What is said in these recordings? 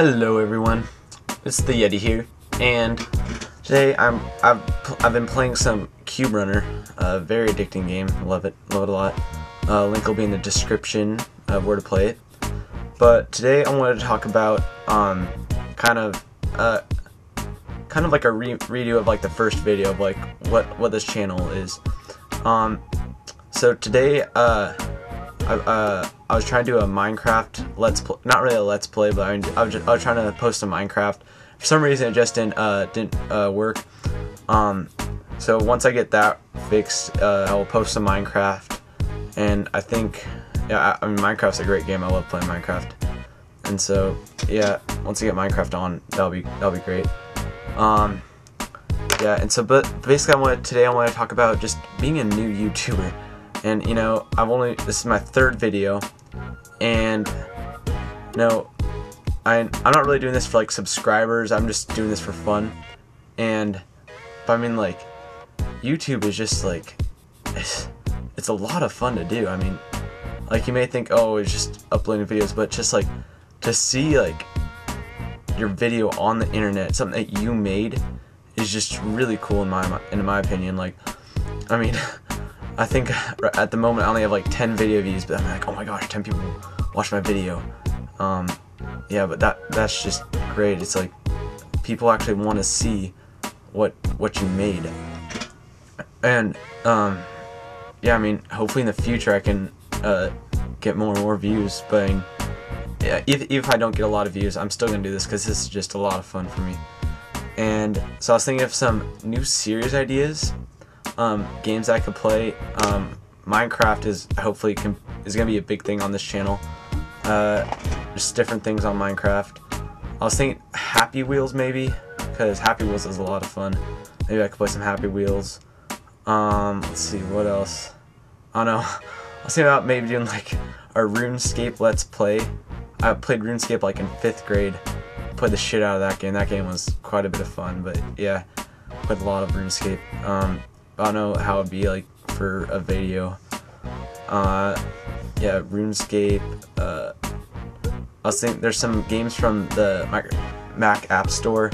Hello everyone, it's the Yeti here, and today I'm I've I've been playing some Cube Runner, a very addicting game. Love it, love it a lot. Uh, link will be in the description of where to play it. But today I wanted to talk about um kind of uh kind of like a re redo of like the first video of like what what this channel is. Um, so today uh I, uh, I was trying to do a Minecraft let's play, not really a let's play, but I, I, was just, I was trying to post a Minecraft. For some reason, it just didn't uh, didn't uh, work. Um, so once I get that fixed, uh, I will post some Minecraft, and I think yeah, I, I mean Minecraft's a great game. I love playing Minecraft, and so yeah, once I get Minecraft on, that'll be that'll be great. Um, yeah, and so but basically, I today I want to talk about just being a new YouTuber and you know I've only this is my third video. And you know I, I'm not really doing this for like subscribers. I'm just doing this for fun. And but I mean like YouTube is just like it's, it's a lot of fun to do. I mean like you may think oh it's just uploading videos but just like to see like your video on the internet something that you made is just really cool in my in my opinion. Like I mean I think at the moment I only have like 10 video views, but I'm like, oh my gosh, 10 people watch my video. Um, yeah, but that that's just great. It's like people actually want to see what what you made, and um, yeah, I mean, hopefully in the future I can uh, get more and more views. But yeah, if, if I don't get a lot of views, I'm still gonna do this because this is just a lot of fun for me. And so I was thinking of some new series ideas um, games I could play. Um, Minecraft is hopefully is gonna be a big thing on this channel. Uh, just different things on Minecraft. I was thinking Happy Wheels maybe, because Happy Wheels is a lot of fun. Maybe I could play some Happy Wheels. Um, let's see what else. I don't know. I was thinking about maybe doing like a RuneScape Let's Play. I played RuneScape like in fifth grade. Played the shit out of that game. That game was quite a bit of fun, but yeah, played a lot of RuneScape. Um, I don't know how it'd be like for a video. Uh, yeah, RuneScape. Uh, I was thinking there's some games from the Mac, App Store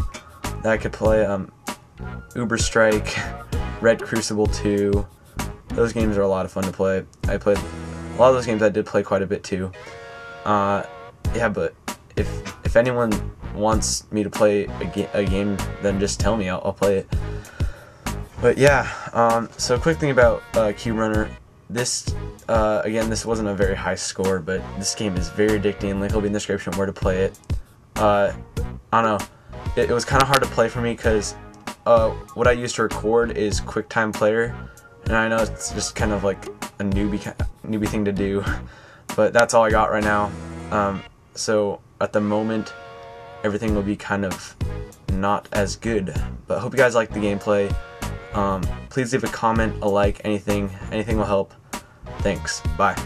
that I could play. Um, Uber Strike, Red Crucible 2. Those games are a lot of fun to play. I played a lot of those games. I did play quite a bit too. Uh, yeah, but if if anyone wants me to play a, ga a game, then just tell me. I'll, I'll play it. But yeah, um, so quick thing about uh, Cube Runner. This, uh, again, this wasn't a very high score, but this game is very addicting. Link will be in the description where to play it. Uh, I don't know. It, it was kind of hard to play for me because uh, what I use to record is QuickTime Player, and I know it's just kind of like a newbie newbie thing to do, but that's all I got right now. Um, so at the moment, everything will be kind of not as good. But hope you guys like the gameplay. Um, please leave a comment, a like, anything. Anything will help. Thanks. Bye.